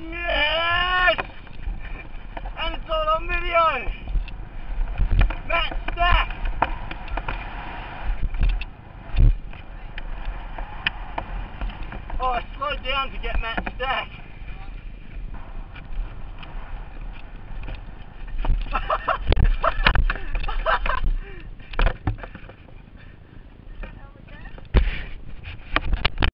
Yes! And it's all on video! Oh, I slowed down to get Matt Stack.